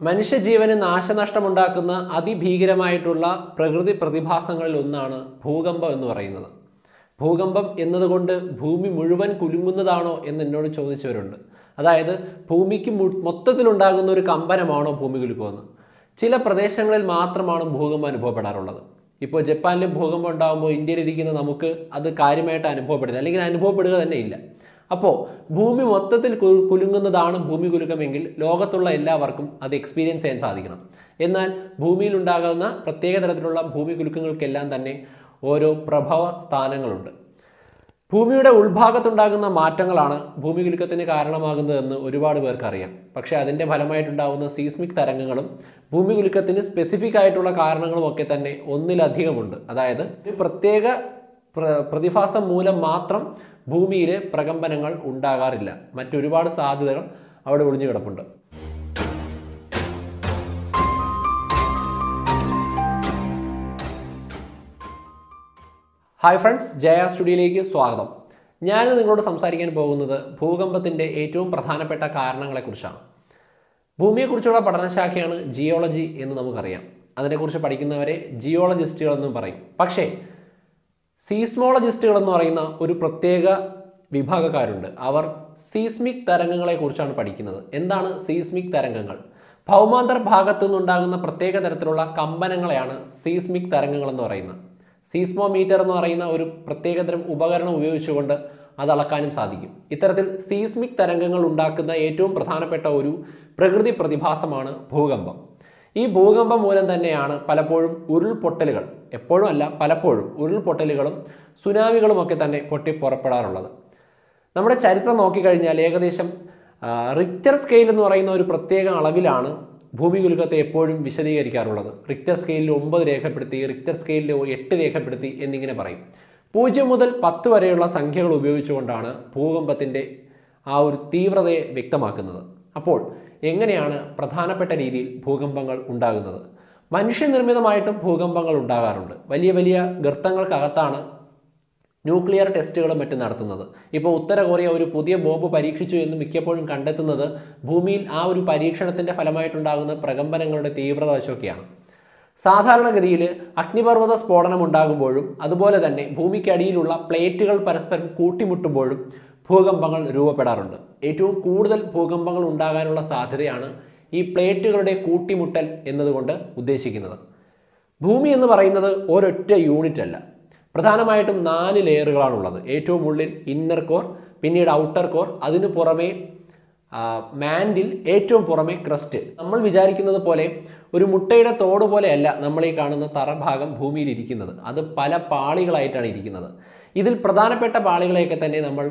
മനുഷ്യജീവന് നാശനഷ്ടമുണ്ടാക്കുന്ന അതിഭീകരമായിട്ടുള്ള പ്രകൃതി പ്രതിഭാസങ്ങളിൽ ഒന്നാണ് ഭൂകമ്പം എന്ന് പറയുന്നത്. ഭൂകമ്പം എന്നതുകൊണ്ട് ഭൂമി മുഴുവൻ കുലുങ്ങുന്നതാണോ എന്ന് എന്നോട് ചോദിച്ചവരുണ്ട്. അതായത് ഭൂമിക്ക് മൊത്തത്തിലുണ്ടാകുന്ന ഒരു കമ്പനമാണോ ഭൂമി കുലുക്കുമെന്ന് ചില പ്രദേശങ്ങളിൽ മാത്രമാണ് ഭൂകമ്പം അനുഭവപ്പെടാറുള്ളത്. ഇപ്പോൾ ജപ്പാനിൽ ഭൂകമ്പം ഉണ്ടാകുമ്പോൾ ഇന്ത്യയിലിരിക്കുന്ന നമുക്ക് അത് കാര്യമായിട്ട് അനുഭവപ്പെടില്ല. അല്ലെങ്കിൽ അനുഭവപ്പെടുക തന്നെ ഇല്ല. അപ്പോൾ ഭൂമി മൊത്തത്തിൽ കുലുങ്ങുന്നതാണ് ഭൂമി കുലുക്കമെങ്കിൽ ലോകത്തുള്ള എല്ലാവർക്കും അത് എക്സ്പീരിയൻസ് ചെയ്യാൻ സാധിക്കണം. എന്നാൽ ഭൂമിയിൽ ഉണ്ടാകുന്ന പ്രത്യേക തരത്തിലുള്ള ഭൂമി കുലുക്കങ്ങൾക്കെല്ലാം തന്നെ ഓരോ പ്രഭവ സ്ഥാനങ്ങളുണ്ട്. ഭൂമിയുടെ ഉൾഭാഗത്തുണ്ടാകുന്ന മാറ്റങ്ങളാണ് ഭൂമി കുലുക്കത്തിന് കാരണമാകുന്നതെന്ന് ഒരുപാട് പേർക്കറിയാം. പക്ഷേ അതിന്റെ ഫലമായിട്ടുണ്ടാകുന്ന സീസ്മിക് തരംഗങ്ങളും ഭൂമി കുലുക്കത്തിന് സ്പെസിഫിക് ആയിട്ടുള്ള കാരണങ്ങളും ഒക്കെ തന്നെ ഒന്നിലധികമുണ്ട്. അതായത് പ്രത്യേക പ്ര- പ്രതിഭാസം മൂലം മാത്രം ഭൂമിയിൽ പ്രകമ്പനങ്ങൾ ഉണ്ടാകാറില്ല. മറ്റൊരുപാട് സാധ്യതകൾ അവിടെ ഒളിഞ്ഞു കിടപ്പുണ്ട്. ഹായ് ഫ്രണ്ട്സ് ജയ സ്റ്റുഡിയോയിലേക്ക് സ്വാഗതം. ഞാൻ നിങ്ങളോട് സംസാരിക്കാൻ പോകുന്നത് ഭൂകമ്പത്തിന്റെ ഏറ്റവും പ്രധാനപ്പെട്ട കാരണങ്ങളെക്കുറിച്ചാണ്. ഭൂമിയെക്കുറിച്ചുള്ള പഠനശാഖയാണ് ജിയോളജി എന്ന് നമുക്കറിയാം. അതിനെക്കുറിച്ച് പഠിക്കുന്നവരെ ജിയോളജിസ്റ്റുകൾ എന്നും പറയും. പക്ഷേ സീസ്മോളജിസ്റ്റുകൾ എന്ന് പറയുന്ന ഒരു പ്രത്യേക വിഭാഗക്കാരുണ്ട്. അവർ സീസ്മിക് തരംഗങ്ങളെക്കുറിച്ചാണ് പഠിക്കുന്നത്. എന്താണ് സീസ്മിക് തരംഗങ്ങൾ? ഭൗമാന്തർ ഭാഗത്തു നിന്നുണ്ടാകുന്ന പ്രത്യേക തരത്തിലുള്ള കമ്പനങ്ങളെയാണ് സീസ്മിക് തരംഗങ്ങൾ എന്ന് പറയുന്നത്. സീസ്മോമീറ്റർ എന്ന് പറയുന്ന ഒരു പ്രത്യേകതരം ഉപകരണം ഉപയോഗിച്ചുകൊണ്ട് അത് അളക്കാനും സാധിക്കും. ഇത്തരത്തിൽ സീസ്മിക് തരംഗങ്ങൾ ഉണ്ടാക്കുന്ന ഏറ്റവും പ്രധാനപ്പെട്ട ഒരു പ്രകൃതി പ്രതിഭാസമാണ് ഭൂകമ്പം. ഈ ഭൂകമ്പം മൂലം തന്നെയാണ് പലപ്പോഴും ഉരുൾപൊട്ടലുകൾ. എപ്പോഴും അല്ല പലപ്പോഴും ഉരുൾപൊട്ടലുകളും സുനാമികളും ഒക്കെ തന്നെ പൊട്ടി പുറപ്പെടാറുള്ളത് നമ്മുടെ ചരിത്രം നോക്കിക്കഴിഞ്ഞാൽ ഏകദേശം റിക്ടർ സ്കെയിൽ എന്ന് പറയുന്ന ഒരു പ്രത്യേക അളവിലാണ് ഭൂമി കുലുക്കത്തെ എപ്പോഴും വിശദീകരിക്കാറുള്ളത്. റിക്റ്റർ സ്കെയിലിൽ ഒമ്പത് രേഖപ്പെടുത്തി റിക്റ്റർ സ്കെയിലിൽ എട്ട് രേഖപ്പെടുത്തി എന്നിങ്ങനെ പറയും. പൂജ്യം മുതൽ പത്ത് വരെയുള്ള സംഖ്യകൾ ഉപയോഗിച്ചുകൊണ്ടാണ് ഭൂകമ്പത്തിന്റെ ആ ഒരു തീവ്രതയെ വ്യക്തമാക്കുന്നത്. അപ്പോൾ എങ്ങനെയാണ് പ്രധാനപ്പെട്ട രീതിയിൽ ഭൂകമ്പങ്ങൾ ഉണ്ടാകുന്നത്? മനുഷ്യനിർമ്മിതമായിട്ടും ഭൂകമ്പങ്ങൾ ഉണ്ടാകാറുണ്ട്. വലിയ വലിയ ഗർത്തങ്ങൾക്കകത്താണ് ന്യൂക്ലിയർ ടെസ്റ്റുകളും മറ്റും നടത്തുന്നത്. ഇപ്പോൾ ഉത്തര കൊറിയ ഒരു പുതിയ ബോംബ് പരീക്ഷിച്ചു എന്ന് മിക്കപ്പോഴും കണ്ടെത്തുന്നത് ഭൂമിയിൽ ആ ഒരു പരീക്ഷണത്തിന്റെ ഫലമായിട്ടുണ്ടാകുന്ന പ്രകമ്പനങ്ങളുടെ തീവ്രത വശമൊക്കെയാണ് സാധാരണഗതിയിൽ അഗ്നിപർവത സ്ഫോടനം ഉണ്ടാകുമ്പോഴും അതുപോലെ തന്നെ ഭൂമിക്കടിയിലുള്ള പ്ലേറ്റുകൾ പരസ്പരം കൂട്ടിമുട്ടുമ്പോഴും ഭൂകമ്പങ്ങൾ രൂപപ്പെടാറുണ്ട്. ഏറ്റവും കൂടുതൽ ഭൂകമ്പങ്ങൾ ഉണ്ടാകാനുള്ള സാധ്യതയാണ് ഈ പ്ലേറ്റുകളുടെ കൂട്ടിമുട്ടൽ എന്നതുകൊണ്ട് ഉദ്ദേശിക്കുന്നത്. ഭൂമി എന്ന് പറയുന്നത് ഒരൊറ്റ യൂണിറ്റ് അല്ല. പ്രധാനമായിട്ടും നാല് ലെയറുകളാണുള്ളത്. ഏറ്റവും ഉള്ളിൽ ഇന്നർ കോർ പിന്നീട് ഔട്ടർ കോർ അതിനു പുറമേ മാൻഡിൽ ഏറ്റവും പുറമെ ക്രസ്റ്റ്. നമ്മൾ വിചാരിക്കുന്നത് പോലെ ഒരു മുട്ടയുടെ തോട് പോലെയല്ല നമ്മൾ ഈ കാണുന്ന തറഭാഗം ഭൂമിയിൽ ഇരിക്കുന്നത് അത് പല പാളികളായിട്ടാണ് ഇരിക്കുന്നത്. ഇതിൽ പ്രധാനപ്പെട്ട പാളികളെയൊക്കെ തന്നെ നമ്മൾ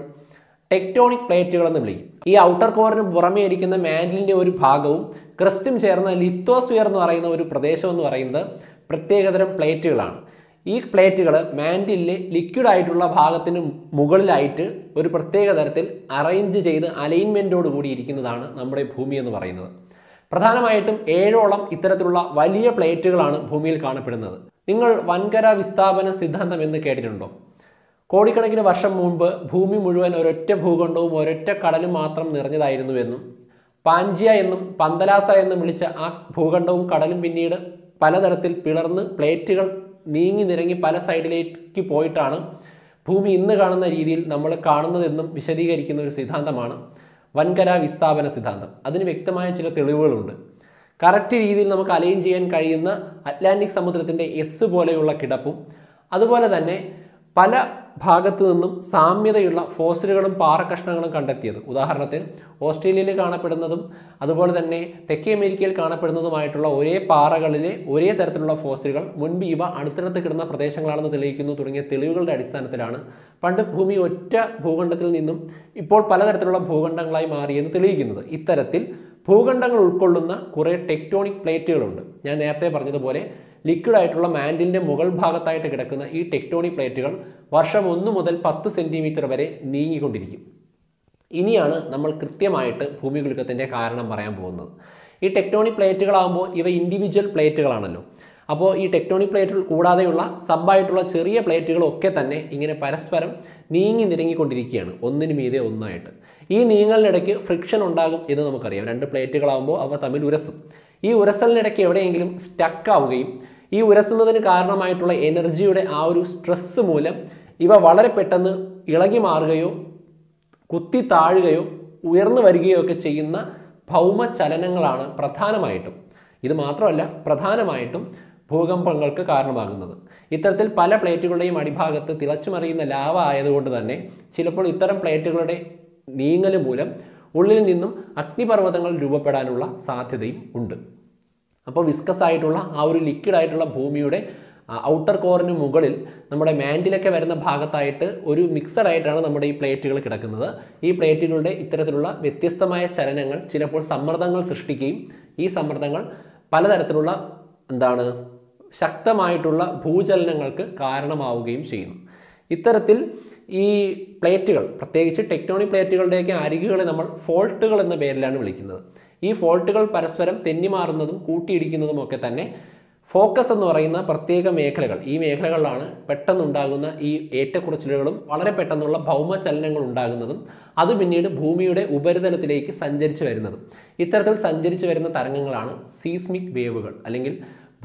ടെക്ടോണിക് പ്ലേറ്റുകൾ എന്ന് വിളിക്കും ഈ ഔട്ടർ കോറിന് പുറമേ ഇരിക്കുന്ന മാൻഡിലിന്റെ ഒരു ഭാഗവും ക്രിസ്റ്റും ചേർന്ന ലിത്തോസ്ഫിയർ എന്ന് പറയുന്ന ഒരു പ്രദേശം എന്ന് പറയുന്നത് പ്രത്യേകതരം പ്ലേറ്റുകളാണ്. ഈ പ്ലേറ്റുകൾ മാൻഡിലിലെ ലിക്വിഡ് ആയിട്ടുള്ള ഭാഗത്തിന് മുകളിലായിട്ട് ഒരു പ്രത്യേക തരത്തിൽ അറേഞ്ച് ചെയ്ത് അലൈൻമെന്റോട് കൂടി ഇരിക്കുന്നതാണ് നമ്മുടെ ഭൂമി എന്ന് പറയുന്നത്. പ്രധാനമായിട്ടും ഏഴോളം ഇത്തരത്തിലുള്ള വലിയ പ്ലേറ്റുകളാണ് ഭൂമിയിൽ കാണപ്പെടുന്നത്. നിങ്ങൾ വൻകര വിസ്ഥാപന സിദ്ധാന്തം എന്ന് കേട്ടിട്ടുണ്ടോ? കോടിക്കണക്കിന് വർഷം മുമ്പ് ഭൂമി മുഴുവൻ ഒരൊറ്റ ഭൂഖണ്ഡവും ഒരൊറ്റ കടലും മാത്രം നിറഞ്ഞതായിരുന്നുവെന്നും പാഞ്ചിയ എന്നും പന്തലാസ എന്നും വിളിച്ച ആ ഭൂഖണ്ഡവും കടലും പിന്നീട് പലതരത്തിൽ പിളർന്ന് പ്ലേറ്റുകൾ നീങ്ങി നിരങ്ങി പല സൈഡിലേക്ക് പോയിട്ടാണ് ഭൂമി ഇന്ന് കാണുന്ന രീതിയിൽ നമ്മൾ കാണുന്നതെന്നും വിശദീകരിക്കുന്ന ഒരു സിദ്ധാന്തമാണ് വൻകര വിസ്ഥാപന സിദ്ധാന്തം. അതിന് വ്യക്തമായ ചില തെളിവുകളുണ്ട്. കറക്റ്റ് രീതിയിൽ നമുക്ക് അലൈൻ ചെയ്യാൻ കഴിയുന്ന അറ്റ്ലാന്റിക് സമുദ്രത്തിന്റെ എസ് പോലെയുള്ള കിടപ്പും അതുപോലെ തന്നെ പല ഭാഗത്തു നിന്നും സാമ്യതയുള്ള ഫോസിലുകളും പാറക്കഷ്ണങ്ങളും കണ്ടെത്തിയത്. ഉദാഹരണത്തിന് ഓസ്ട്രേലിയയിൽ കാണപ്പെടുന്നതും അതുപോലെ തന്നെ തെക്കേ അമേരിക്കയിൽ കാണപ്പെടുന്നതുമായിട്ടുള്ള ഒരേ പാറകളിലെ ഒരേ തരത്തിലുള്ള ഫോസിലുകൾ മുൻപ് ഇവ അടുത്തടുത്ത് കിടന്ന പ്രദേശങ്ങളാണെന്ന് തെളിയിക്കുന്നു. തുടങ്ങിയ തെളിവുകളുടെ അടിസ്ഥാനത്തിലാണ് പണ്ട് ഭൂമി ഒറ്റ ഭൂഖണ്ഡത്തിൽ നിന്നും ഇപ്പോൾ പലതരത്തിലുള്ള ഭൂഖണ്ഡങ്ങളായി മാറിയെന്ന് തെളിയിക്കുന്നത്. ഇത്തരത്തിൽ ഭൂഖണ്ഡങ്ങൾ ഉൾക്കൊള്ളുന്ന കുറേ ടെക്ടോണിക് പ്ലേറ്റുകളുണ്ട്. ഞാൻ നേരത്തെ പറഞ്ഞതുപോലെ ലിക്വിഡ് ആയിട്ടുള്ള മാൻഡിലിന്റെ മുകൾ ഭാഗത്തായിട്ട് കിടക്കുന്ന ഈ ടെക്ടോണിക് പ്ലേറ്റുകൾ വർഷം ഒന്ന് മുതൽ പത്ത് സെന്റിമീറ്റർ വരെ നീങ്ങിക്കൊണ്ടിരിക്കും. ഇനിയാണ് നമ്മൾ കൃത്യമായിട്ട് ഭൂമി കുലുക്കത്തിന്റെ കാരണം പറയാൻ പോകുന്നത്. ഈ ടെക്ടോണിക് പ്ലേറ്റുകളാകുമ്പോൾ ഇവ ഇൻഡിവിജ്വൽ പ്ലേറ്റുകളാണല്ലോ. അപ്പോൾ ഈ ടെക്ടോണിക് പ്ലേറ്റുകൾ കൂടാതെയുള്ള സബ്ബായിട്ടുള്ള ചെറിയ പ്ലേറ്റുകളൊക്കെ തന്നെ ഇങ്ങനെ പരസ്പരം നീങ്ങി നിരങ്ങിക്കൊണ്ടിരിക്കുകയാണ് ഒന്നിന് മീതെ ഒന്നായിട്ട്. ഈ നീങ്ങലിനിടയ്ക്ക് ഫ്രിക്ഷൻ ഉണ്ടാകും എന്ന് നമുക്കറിയാം. രണ്ട് പ്ലേറ്റുകളാകുമ്പോൾ അവ തമ്മിൽ ഉരസും. ഈ ഉരസലിനിടയ്ക്ക് എവിടെയെങ്കിലും സ്റ്റക്ക് ആവുകയും ഈ ഉരസുന്നതിന് കാരണമായിട്ടുള്ള എനർജിയുടെ ആ ഒരു സ്ട്രെസ് മൂലം ഇവ വളരെ പെട്ടെന്ന് ഇളകി മാറുകയോ കുത്തി താഴുകയോ ഉയർന്നു വരികയോ ഒക്കെ ചെയ്യുന്ന ഭൗമ ചലനങ്ങളാണ് പ്രധാനമായിട്ടും. ഇത് മാത്രമല്ല പ്രധാനമായിട്ടും ഭൂകമ്പങ്ങൾക്ക് കാരണമാകുന്നത്. ഇത്തരത്തിൽ പല പ്ലേറ്റുകളുടെയും അടിഭാഗത്ത് തിളച്ചുമറിയുന്ന ലാവ ആയതുകൊണ്ട് തന്നെ ചിലപ്പോൾ ഇത്തരം പ്ലേറ്റുകളുടെ നീങ്ങൽ മൂലം ഉള്ളിൽ നിന്നും അഗ്നിപർവതങ്ങൾ രൂപപ്പെടാനുള്ള സാധ്യതയും ഉണ്ട്. അപ്പോൾ വിസ്കസ് ആയിട്ടുള്ള ആ ഒരു ലിക്വിഡ് ആയിട്ടുള്ള ഭൂമിയുടെ ഔട്ടർ കോറിന് മുകളിൽ നമ്മുടെ മാൻഡിലൊക്കെ വരുന്ന ഭാഗത്തായിട്ട് ഒരു മിക്സഡ് ആയിട്ടാണ് നമ്മുടെ ഈ പ്ലേറ്റുകൾ കിടക്കുന്നത്. ഈ പ്ലേറ്റുകളുടെ ഇത്തരത്തിലുള്ള വ്യത്യസ്തമായ ചലനങ്ങൾ ചിലപ്പോൾ സമ്മർദ്ദങ്ങൾ സൃഷ്ടിക്കുകയും ഈ സമ്മർദ്ദങ്ങൾ പലതരത്തിലുള്ള എന്താണ് ശക്തമായിട്ടുള്ള ഭൂചലനങ്ങൾക്ക് കാരണമാവുകയും ചെയ്യുന്നു. ഇത്തരത്തിൽ ഈ പ്ലേറ്റുകൾ പ്രത്യേകിച്ച് ടെക്ടോണിക് പ്ലേറ്റുകളുടെയൊക്കെ അരികുകളെ നമ്മൾ ഫോൾട്ടുകൾ എന്ന പേരിലാണ് വിളിക്കുന്നത്. ഈ ഫോൾട്ടുകൾ പരസ്പരം തെന്നിമാറുന്നതും കൂട്ടിയിടിക്കുന്നതും ഒക്കെ തന്നെ ഫോക്കസ് എന്ന് പറയുന്ന പ്രത്യേക മേഖലകൾ. ഈ മേഖലകളിലാണ് പെട്ടെന്നുണ്ടാകുന്ന ഈ ഏറ്റക്കുറച്ചിലുകളും വളരെ പെട്ടെന്നുള്ള ഭൗമചലനങ്ങൾ ഉണ്ടാകുന്നതും അത് പിന്നീട് ഭൂമിയുടെ ഉപരിതലത്തിലേക്ക് സഞ്ചരിച്ചു വരുന്നതും. ഇത്തരത്തിൽ സഞ്ചരിച്ചു വരുന്ന തരംഗങ്ങളാണ് സീസ്മിക് വേവുകൾ അല്ലെങ്കിൽ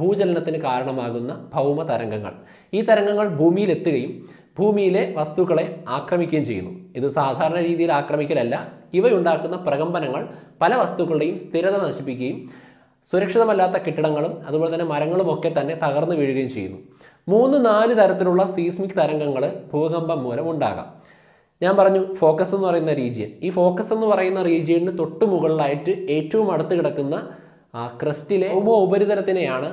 ഭൂചലനത്തിന് കാരണമാകുന്ന ഭൗമ തരംഗങ്ങൾ. ഈ തരംഗങ്ങൾ ഭൂമിയിലെത്തുകയും ഭൂമിയിലെ വസ്തുക്കളെ ആക്രമിക്കുകയും ചെയ്യുന്നു. ഇത് സാധാരണ രീതിയിൽ ആക്രമിക്കലല്ല. ഇവയുണ്ടാക്കുന്ന പ്രകമ്പനങ്ങൾ പല വസ്തുക്കളുടെയും സ്ഥിരത നശിപ്പിക്കുകയും സുരക്ഷിതമല്ലാത്ത കെട്ടിടങ്ങളും അതുപോലെ തന്നെ മരങ്ങളും ഒക്കെ തന്നെ തകർന്നു വീഴുകയും ചെയ്യുന്നു. മൂന്ന് നാല് തരത്തിലുള്ള സീസ്മിക് തരംഗങ്ങൾ ഭൂകമ്പം മൂലം ഉണ്ടാകാം. ഞാൻ പറഞ്ഞു ഫോക്കസ് എന്ന് പറയുന്ന റീജിയൻ ഈ ഫോക്കസ് എന്ന് പറയുന്ന റീജിയന് തൊട്ട് മുകളിലായിട്ട് ഏറ്റവും അടുത്ത് കിടക്കുന്ന ക്രസ്റ്റിലെ ഉപ ഉപരിതലത്തിനെയാണ്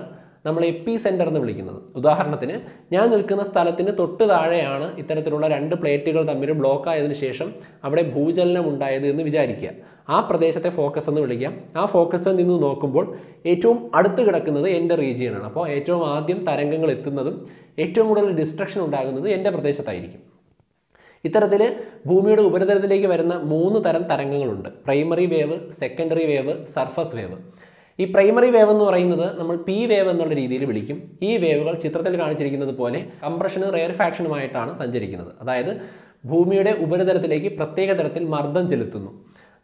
നമ്മൾ എപ്പി സെന്റർ എന്ന് വിളിക്കുന്നത്. ഉദാഹരണത്തിന് ഞാൻ നിൽക്കുന്ന സ്ഥലത്തിന് തൊട്ട് താഴെയാണ് ഇത്തരത്തിലുള്ള രണ്ട് പ്ലേറ്റുകൾ തമ്മിൽ ബ്ലോക്ക് ആയതിനു ശേഷം അവിടെ ഭൂചലനം ഉണ്ടായത് എന്ന് വിചാരിക്കുക. ആ പ്രദേശത്തെ ഫോക്കസ് എന്ന് വിളിക്കാം. ആ ഫോക്കസിൽ നിന്ന് നോക്കുമ്പോൾ ഏറ്റവും അടുത്ത് കിടക്കുന്നത് എന്റെ റീജിയനാണ് അപ്പോൾ ഏറ്റവും ആദ്യം തരംഗങ്ങൾ എത്തുന്നതും ഏറ്റവും കൂടുതൽ ഡിസ്ട്രക്ഷൻ ഉണ്ടാകുന്നത് എന്റെ പ്രദേശത്തായിരിക്കും. ഇത്തരത്തിൽ ഭൂമിയുടെ ഉപരിതലത്തിലേക്ക് വരുന്ന മൂന്ന് തരം തരംഗങ്ങളുണ്ട്. Primary wave secondary wave surface wave ഈ പ്രൈമറി വേവ് എന്ന് പറയുന്നത് നമ്മൾ പി വേവ് എന്നുള്ള രീതിയിൽ വിളിക്കും. ഈ വേവുകൾ ചിത്രത്തിൽ കാണിച്ചിരിക്കുന്നത് പോലെ കംപ്രഷനും റെയർഫാക്ഷനുമായിട്ടാണ് സഞ്ചരിക്കുന്നത്. അതായത് ഭൂമിയുടെ ഉപരിതലത്തിലേക്ക് പ്രത്യേക തരത്തിൽ മർദ്ദം ചെലുത്തുന്നു.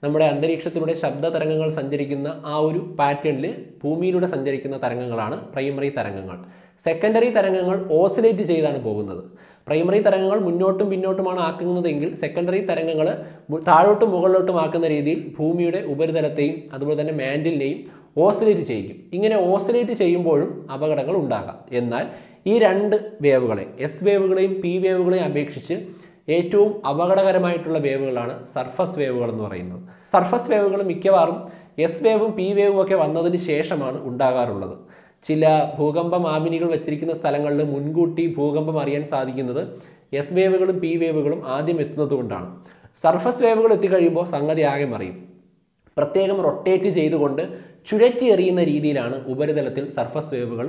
നമ്മുടെ അന്തരീക്ഷത്തിലൂടെ ശബ്ദ തരംഗങ്ങൾ സഞ്ചരിക്കുന്ന ആ ഒരു പാറ്റേണിൽ ഭൂമിയിലൂടെ സഞ്ചരിക്കുന്ന തരംഗങ്ങളാണ് പ്രൈമറി തരംഗങ്ങൾ. സെക്കൻഡറി തരംഗങ്ങൾ ഓസിലേറ്റ് ചെയ്താണ് പോകുന്നത്. പ്രൈമറി തരംഗങ്ങൾ മുന്നോട്ടും പിന്നോട്ടുമാണ് ആക്കുന്നതെങ്കിൽ സെക്കൻഡറി തരംഗങ്ങൾ താഴോട്ടും മുകളിലോട്ടും ആക്കുന്ന രീതിയിൽ ഭൂമിയുടെ ഉപരിതലത്തെയും അതുപോലെ തന്നെ മാൻഡിലിനെയും ഓസിലേറ്റ് ചെയ്യിക്കും. ഇങ്ങനെ ഓസിലേറ്റ് ചെയ്യുമ്പോഴും അപകടങ്ങൾ ഉണ്ടാകാം. എന്നാൽ ഈ രണ്ട് വേവുകളെ എസ് വേവുകളെയും പി വേവുകളെയും അപേക്ഷിച്ച് ഏറ്റവും അപകടകരമായിട്ടുള്ള വേവുകളാണ് സർഫസ് വേവുകൾ എന്ന് പറയുന്നത്. സർഫസ് വേവുകൾ മിക്കവാറും എസ് വേവും പി വേവും ഒക്കെ വന്നതിന് ശേഷമാണ് ഉണ്ടാകാറുള്ളത്. ചില ഭൂകമ്പ മാപിനികൾ വച്ചിരിക്കുന്ന സ്ഥലങ്ങളിൽ മുൻകൂട്ടി ഭൂകമ്പം അറിയാൻ സാധിക്കുന്നത് എസ് വേവുകളും പി വേവുകളും ആദ്യം എത്തുന്നത് കൊണ്ടാണ്. സർഫസ് വേവുകൾ എത്തിക്കഴിയുമ്പോൾ സംഗതി ആകെ മറിയും. പ്രത്യേകം റൊട്ടേറ്റ് ചെയ്തുകൊണ്ട് ചുഴറ്റി എറിയുന്ന രീതിയിലാണ് ഉപരിതലത്തിൽ സർഫസ് വേവുകൾ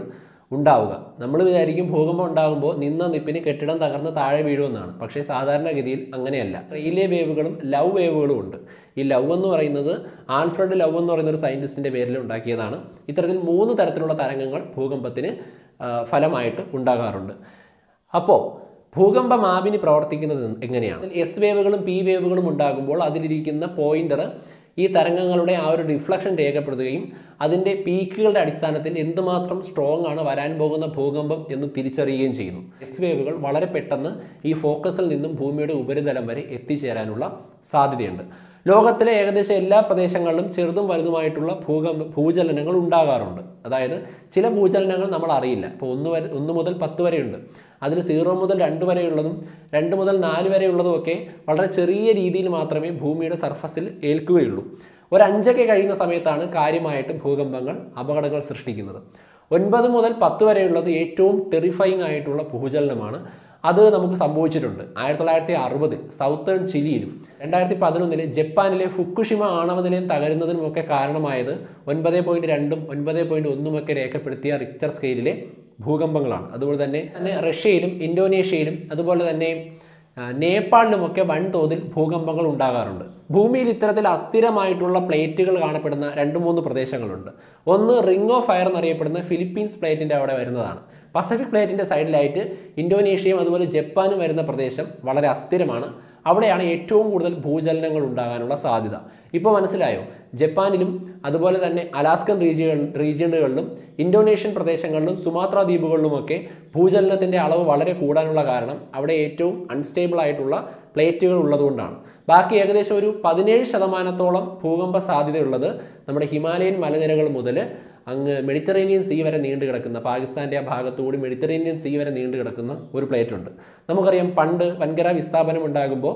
ഉണ്ടാവുക. നമ്മൾ വിചാരിക്കും ഭൂകമ്പം ഉണ്ടാകുമ്പോൾ നിന്ന നിപ്പിന് കെട്ടിടം തകർന്ന് താഴെ വീഴുമെന്നാണ്. പക്ഷേ സാധാരണഗതിയിൽ അങ്ങനെയല്ല. റെയിലേ വേവുകളും ലവ് വേവുകളും ഉണ്ട്. ഈ ലവ് എന്ന് പറയുന്നത് ആൽഫ്രഡ് ലവ് എന്ന് പറയുന്ന ഒരു സയന്റിസ്റ്റിന്റെ പേരിൽ ഉണ്ടാക്കിയതാണ്. ഇത്തരത്തിൽ മൂന്ന് തരത്തിലുള്ള തരംഗങ്ങൾ ഭൂകമ്പത്തിന് ഫലമായിട്ട് ഉണ്ടാകാറുണ്ട്. അപ്പോൾ ഭൂകമ്പ മാപിനി പ്രവർത്തിക്കുന്നത് എങ്ങനെയാണ്? എസ് വേവുകളും പി വേവുകളും ഉണ്ടാകുമ്പോൾ അതിലിരിക്കുന്ന പോയിന്റർ ഈ തരംഗങ്ങളുടെ ആ ഒരു റിഫ്ലക്ഷൻ രേഖപ്പെടുത്തുകയും അതിന്റെ പീക്കുകളുടെ അടിസ്ഥാനത്തിൽ എന്തുമാത്രം സ്ട്രോങ് ആണ് വരാൻ പോകുന്ന ഭൂകമ്പം എന്ന് തിരിച്ചറിയുകയും ചെയ്യുന്നു. എസ് വേവുകൾ വളരെ പെട്ടെന്ന് ഈ ഫോക്കസിൽ നിന്നും ഭൂമിയുടെ ഉപരിതലം വരെ എത്തിച്ചേരാനുള്ള സാധ്യതയുണ്ട്. ലോകത്തിലെ ഏകദേശം എല്ലാ പ്രദേശങ്ങളിലും ചെറുതും വലുതുമായിട്ടുള്ള ഭൂകമ്പ ഭൂചലനങ്ങൾ ഉണ്ടാകാറുണ്ട്. അതായത് ചില ഭൂചലനങ്ങൾ നമ്മൾ അറിയില്ല. ഇപ്പോൾ ഒന്ന് വരെ ഒന്ന് മുതൽ പത്ത് വരെയുണ്ട്. അതിൽ സീറോ മുതൽ രണ്ട് വരെയുള്ളതും രണ്ട് മുതൽ നാല് വരെയുള്ളതുമൊക്കെ വളരെ ചെറിയ രീതിയിൽ മാത്രമേ ഭൂമിയുടെ സർഫസിൽ ഏൽക്കുകയുള്ളൂ. ഒരു അഞ്ചൊക്കെ കഴിയുന്ന സമയത്താണ് കാര്യമായിട്ട് ഭൂകമ്പങ്ങൾ അപകടങ്ങൾ സൃഷ്ടിക്കുന്നത്. ഒൻപത് മുതൽ പത്ത് വരെയുള്ളത് ഏറ്റവും ടെറിഫയിങ് ആയിട്ടുള്ള ഭൂചലനമാണ്. അത് നമുക്ക് സംഭവിച്ചിട്ടുണ്ട്. ആയിരത്തി തൊള്ളായിരത്തി അറുപത് സൗത്തേൺ ചിലിയിലും രണ്ടായിരത്തി പതിനൊന്നിലെ ജപ്പാനിലെ ഫുക്കുഷിമ ആണവ നിലയം തകരുന്നതിനുമൊക്കെ കാരണമായത് ഒൻപത് പോയിന്റ് രണ്ടും ഒൻപത് പോയിന്റ് ഒന്നും ഒക്കെ രേഖപ്പെടുത്തിയ റിക്ടർ സ്കെയിലിലെ ഭൂകമ്പങ്ങളാണ്. അതുപോലെ തന്നെ തന്നെ റഷ്യയിലും ഇന്തോനേഷ്യയിലും അതുപോലെ തന്നെ നേപ്പാളിലുമൊക്കെ വൻതോതിൽ ഭൂകമ്പങ്ങൾ ഉണ്ടാകാറുണ്ട്. ഭൂമിയിൽ ഇത്തരത്തിൽ അസ്ഥിരമായിട്ടുള്ള പ്ലേറ്റുകൾ കാണപ്പെടുന്ന രണ്ട് മൂന്ന് പ്രദേശങ്ങളുണ്ട്. ഒന്ന് റിംഗ് ഓഫ് ഫയർ എന്നറിയപ്പെടുന്ന ഫിലിപ്പീൻസ് പ്ലേറ്റിന്റെ അവിടെ വരുന്നതാണ്. പസഫിക് പ്ലേറ്റിന്റെ സൈഡിലായിട്ട് ഇന്തോനേഷ്യയും അതുപോലെ ജപ്പാനും വരുന്ന പ്രദേശം വളരെ അസ്ഥിരമാണ്. അവിടെയാണ് ഏറ്റവും കൂടുതൽ ഭൂചലനങ്ങൾ ഉണ്ടാകാനുള്ള സാധ്യത. ഇപ്പോൾ മനസ്സിലായോ? ജപ്പാനിലും അതുപോലെ തന്നെ അലാസ്കൻ റീജിയൻ റീജിയനുകളിലും ഇന്തോനേഷ്യൻ പ്രദേശങ്ങളിലും സുമാത്ര ദ്വീപുകളിലുമൊക്കെ ഭൂചലനത്തിന്റെ അളവ് വളരെ കൂടാനുള്ള കാരണം അവിടെ ഏറ്റവും അൺസ്റ്റേബിൾ ആയിട്ടുള്ള പ്ലേറ്റുകൾ ഉള്ളതുകൊണ്ടാണ്. ബാക്കി ഏകദേശം ഒരു പതിനേഴ് ശതമാനത്തോളം ഭൂകമ്പ സാധ്യതയുള്ളത് നമ്മുടെ ഹിമാലയൻ മലനിരകൾ മുതൽ അങ്ങ് മെഡിറ്ററേനിയൻ സീ വരെ നീണ്ടു കിടക്കുന്ന പാകിസ്ഥാന്റെ ആ ഭാഗത്തുകൂടി മെഡിറ്ററേനിയൻ സീ വരെ നീണ്ടു കിടക്കുന്ന ഒരു പ്ലേറ്റ് ഉണ്ട്. നമുക്കറിയാം പണ്ട് വൻകര വിസ്ഥാപനം ഉണ്ടാകുമ്പോൾ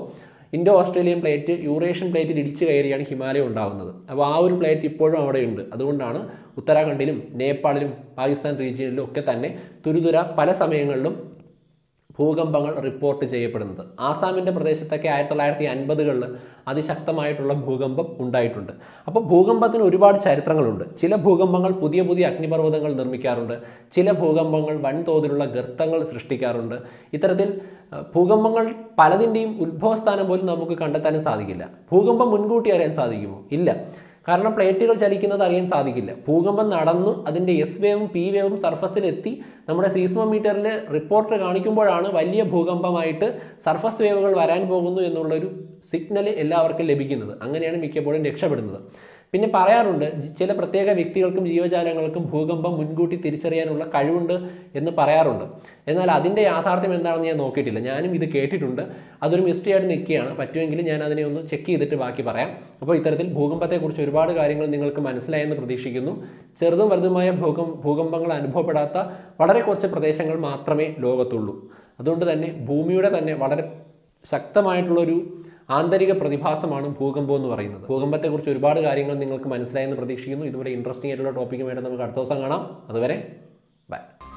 ഇൻഡോ ഓസ്ട്രേലിയൻ പ്ലേറ്റ് യൂറേഷ്യൻ പ്ലേറ്റിൽ ഇടിച്ചു കയറിയാണ് ഹിമാലയം ഉണ്ടാകുന്നത് അപ്പോൾ ആ ഒരു പ്ലേറ്റ് ഇപ്പോഴും അവിടെയുണ്ട് അതുകൊണ്ടാണ് ഉത്തരാഖണ്ഡിലും നേപ്പാളിലും പാകിസ്ഥാൻ റീജിയനിലും ഒക്കെ തന്നെ തുരുതുര പല സമയങ്ങളിലും ഭൂകമ്പങ്ങൾ റിപ്പോർട്ട് ചെയ്യപ്പെടുന്നത്. ആസാമിന്റെ പ്രദേശത്തൊക്കെ ആയിരത്തി തൊള്ളായിരത്തി അൻപതുകളിൽ അതിശക്തമായിട്ടുള്ള ഭൂകമ്പം ഉണ്ടായിട്ടുണ്ട്. അപ്പോൾ ഭൂകമ്പത്തിന് ഒരുപാട് ചരിത്രങ്ങളുണ്ട്. ചില ഭൂകമ്പങ്ങൾ പുതിയ പുതിയ അഗ്നിപർവതങ്ങൾ നിർമ്മിക്കാറുണ്ട്. ചില ഭൂകമ്പങ്ങൾ വൻതോതിലുള്ള ഗർത്തങ്ങൾ സൃഷ്ടിക്കാറുണ്ട്. ഇത്തരത്തിൽ ഭൂകമ്പങ്ങൾ പലതിന്റെയും ഉത്ഭവസ്ഥാനം പോലും നമുക്ക് കണ്ടെത്താനും സാധിക്കില്ല. ഭൂകമ്പം മുൻകൂട്ടി അറിയാൻ സാധിക്കുമോ? ഇല്ല. കാരണം പ്ലേറ്റുകൾ ചലിക്കുന്നത് അറിയാൻ സാധിക്കില്ല. ഭൂകമ്പം നടന്നു അതിന്റെ എസ് വേവും പി വേവും സർഫസിലെത്തി നമ്മുടെ സീസ്മോമീറ്ററിൽ റിപ്പോർട്ട് കാണിക്കുമ്പോഴാണ് വലിയ ഭൂകമ്പമായിട്ട് സർഫസ് വേവുകൾ വരാൻ പോകുന്നു എന്നുള്ളൊരു സിഗ്നൽ എല്ലാവർക്കും ലഭിക്കുന്നത്. അങ്ങനെയാണ് മിക്കപ്പോഴും രക്ഷപ്പെടുന്നത്. പിന്നെ പറയാറുണ്ട് ചില പ്രത്യേക വ്യക്തികൾക്കും ജീവജാലങ്ങൾക്കും ഭൂകമ്പം മുൻകൂട്ടി തിരിച്ചറിയാനുള്ള കഴിവുണ്ട് എന്ന് പറയാറുണ്ട്. എന്നാൽ അതിന്റെ യാഥാർത്ഥ്യം എന്താണെന്ന് ഞാൻ നോക്കിയിട്ടില്ല. ഞാനും ഇത് കേട്ടിട്ടുണ്ട്. അതൊരു മിസ്റ്ററി ആയിട്ട് നിൽക്കുകയാണ്. പറ്റുമെങ്കിൽ ഞാൻ അതിനെ ഒന്ന് ചെക്ക് ചെയ്തിട്ട് ബാക്കി പറയാം. അപ്പോൾ ഇത്തരത്തിൽ ഭൂകമ്പത്തെക്കുറിച്ച് ഒരുപാട് കാര്യങ്ങൾ നിങ്ങൾക്ക് മനസ്സിലായെന്ന് പ്രതീക്ഷിക്കുന്നു. ചെറുതും വലുതുമായ ഭൂകം ഭൂകമ്പങ്ങൾ അനുഭവപ്പെടാത്ത വളരെ കുറച്ച് പ്രദേശങ്ങൾ മാത്രമേ ലോകത്തുള്ളൂ. അതുകൊണ്ട് തന്നെ ഭൂമിയുടെ തന്നെ വളരെ ശക്തമായിട്ടുള്ളൊരു ആന്തരിക പ്രതിഭാസമാണ് ഭൂകമ്പം എന്ന് പറയുന്നത്. ഭൂകമ്പത്തെക്കുറിച്ച് ഒരുപാട് കാര്യങ്ങൾ നിങ്ങൾക്ക് മനസ്സിലായെന്ന് പ്രതീക്ഷിക്കുന്നു. ഇതുവരെ ഇൻട്രസ്റ്റിംഗ് ആയിട്ടുള്ള ടോപ്പിക്കുമായിട്ട് നമുക്ക് അടുത്ത ദിവസം കാണാം. അതുവരെ ബൈ